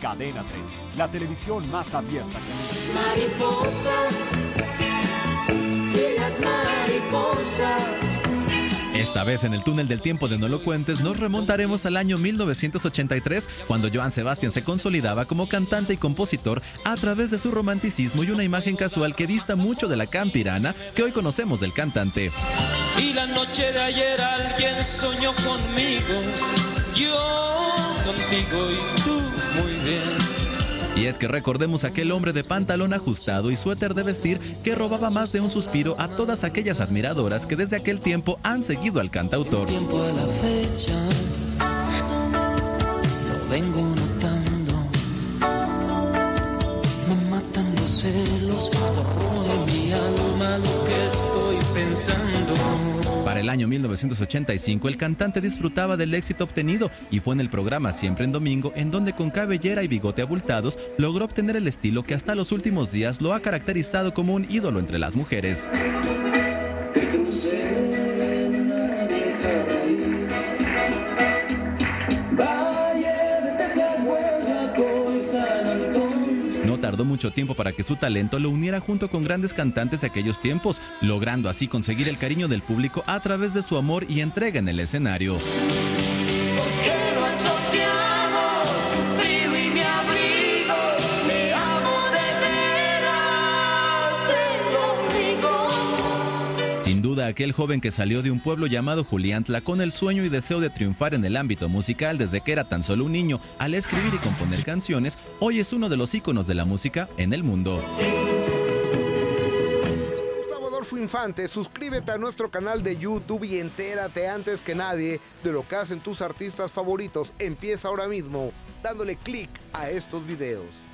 Cadena 30, la televisión más abierta Mariposas, y las mariposas. Esta vez en el túnel del tiempo de No lo cuentes nos remontaremos al año 1983 cuando Joan Sebastián se consolidaba como cantante y compositor a través de su romanticismo y una imagen casual que dista mucho de la campirana que hoy conocemos del cantante. Y la noche de ayer alguien soñó conmigo, yo contigo y tú. Y es que recordemos aquel hombre de pantalón ajustado y suéter de vestir que robaba más de un suspiro a todas aquellas admiradoras que desde aquel tiempo han seguido al cantautor. Vengo notando. Me matan los celos, El año 1985, el cantante disfrutaba del éxito obtenido y fue en el programa Siempre en Domingo en donde con cabellera y bigote abultados logró obtener el estilo que hasta los últimos días lo ha caracterizado como un ídolo entre las mujeres. No tardó mucho tiempo para que su talento lo uniera junto con grandes cantantes de aquellos tiempos, logrando así conseguir el cariño del público a través de su amor y entrega en el escenario. Sin duda, aquel joven que salió de un pueblo llamado Juliantla con el sueño y deseo de triunfar en el ámbito musical desde que era tan solo un niño al escribir y componer canciones, hoy es uno de los íconos de la música en el mundo. Gustavo Adolfo Infante, suscríbete a nuestro canal de YouTube y entérate antes que nadie de lo que hacen tus artistas favoritos. Empieza ahora mismo dándole clic a estos videos.